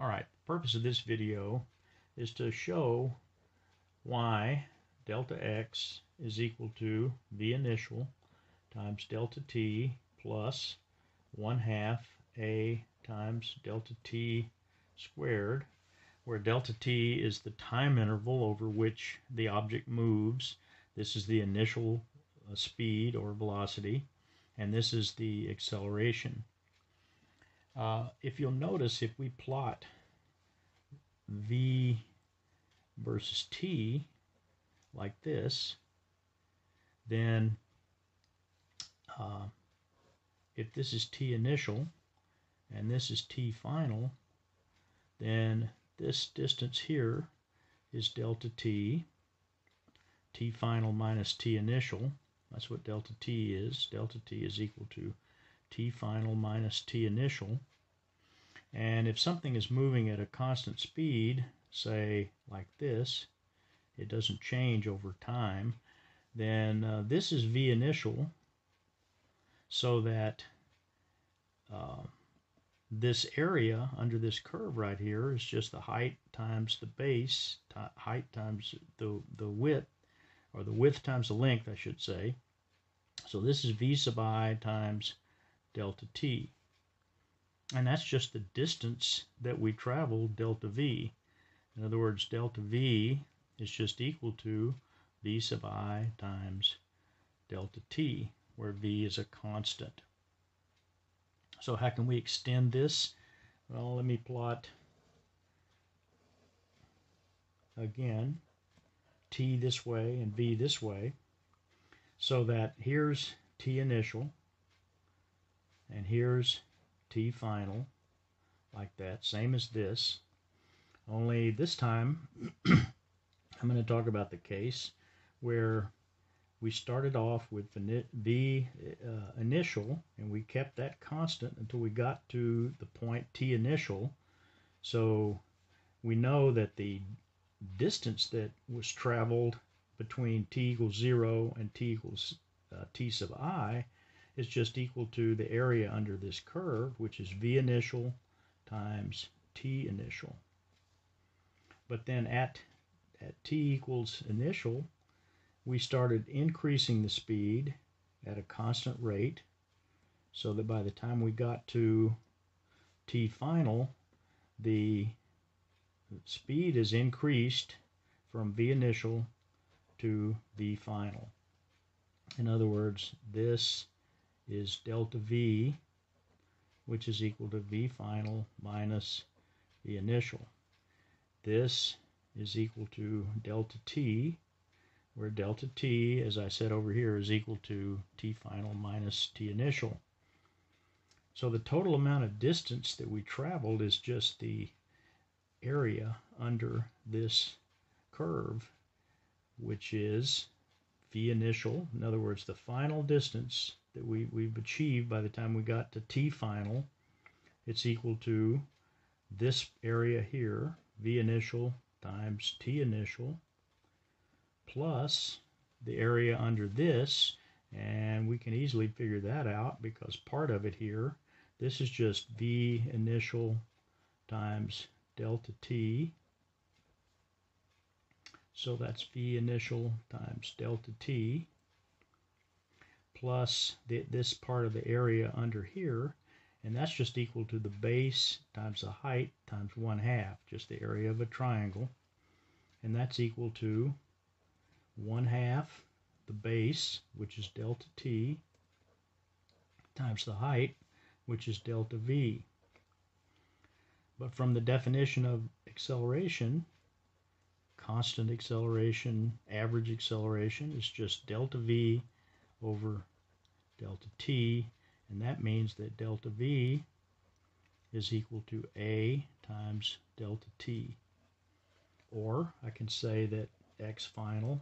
All right, the purpose of this video is to show why delta x is equal to v initial times delta t plus 1 half a times delta t squared, where delta t is the time interval over which the object moves. This is the initial uh, speed or velocity, and this is the acceleration. Uh, if you'll notice, if we plot v versus t like this, then uh, if this is t initial and this is t final, then this distance here is delta t, t final minus t initial. That's what delta t is. Delta t is equal to t final minus t initial. And if something is moving at a constant speed, say like this, it doesn't change over time, then uh, this is v initial so that uh, this area under this curve right here is just the height times the base, height times the, the width, or the width times the length, I should say. So this is v sub i times delta t. And that's just the distance that we traveled, delta v. In other words, delta v is just equal to v sub i times delta t, where v is a constant. So how can we extend this? Well, let me plot again t this way and v this way so that here's t initial and here's T final like that same as this. Only this time I'm going to talk about the case where we started off with V uh, initial and we kept that constant until we got to the point T initial. So we know that the distance that was traveled between T equals 0 and T equals uh, T sub i is just equal to the area under this curve, which is V initial times T initial. But then at, at T equals initial, we started increasing the speed at a constant rate so that by the time we got to T final, the speed is increased from V initial to V final. In other words, this is delta V, which is equal to V final minus the initial. This is equal to delta T, where delta T, as I said over here, is equal to T final minus T initial. So the total amount of distance that we traveled is just the area under this curve, which is V initial, in other words, the final distance that we, we've achieved by the time we got to T final, it's equal to this area here, V initial times T initial, plus the area under this, and we can easily figure that out because part of it here, this is just V initial times delta T. So that's V initial times delta T plus the, this part of the area under here, and that's just equal to the base times the height times 1 half, just the area of a triangle, and that's equal to 1 half the base, which is delta t, times the height, which is delta v. But from the definition of acceleration, constant acceleration, average acceleration is just delta v over delta t, and that means that delta v is equal to a times delta t. Or I can say that x final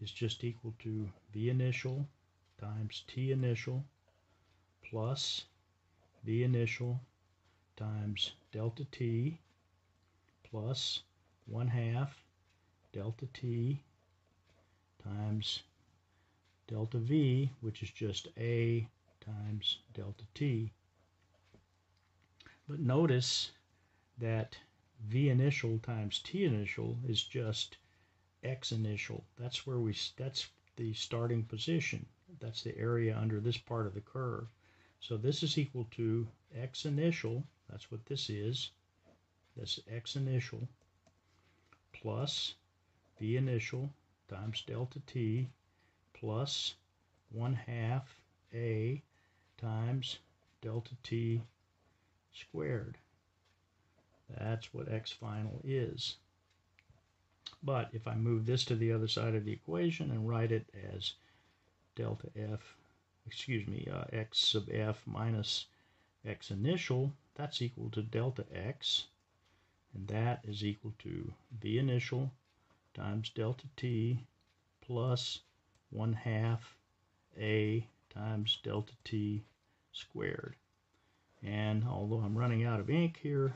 is just equal to v initial times t initial plus v initial times delta t plus 1 half delta t times delta V, which is just A times delta T. But notice that V initial times T initial is just X initial. That's where we, that's the starting position. That's the area under this part of the curve. So this is equal to X initial, that's what this is, this X initial, plus V initial times delta T plus 1 half A times delta T squared. That's what X final is. But if I move this to the other side of the equation and write it as delta F, excuse me, uh, X sub F minus X initial, that's equal to delta X, and that is equal to V initial times delta T plus 1 half A times delta T squared. And although I'm running out of ink here,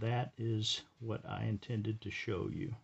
that is what I intended to show you.